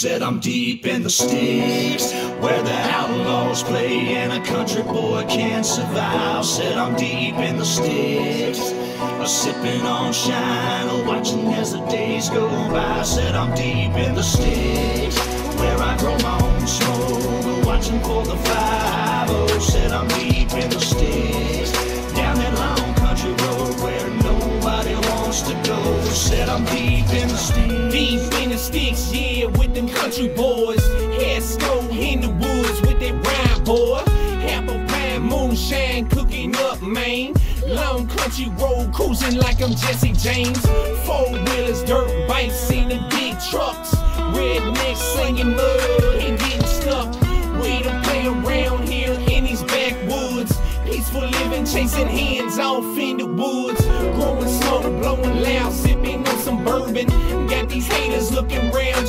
Said I'm deep in the sticks, where the outlaws play and a country boy can't survive. Said I'm deep in the sticks, a sipping on shine, a watching as the days go by. Said I'm deep in the sticks, where I grow my own smoke, watching for the five. Oh, said I'm deep in the sticks, down that long country road where nobody wants to go. Said I'm deep in the sticks. Country boys. Head stove in the woods with that rhyme boy. Apple pie, moonshine, cooking up, man. Long country road, cruising like I'm Jesse James. Four wheelers, dirt bikes, in the big trucks. Rednecks slinging mud and getting stuck. We don't play around here in these backwoods. Peaceful living, chasing hands off in the woods. Growing slow, blowing loud, sipping on some bourbon. Got these haters looking round.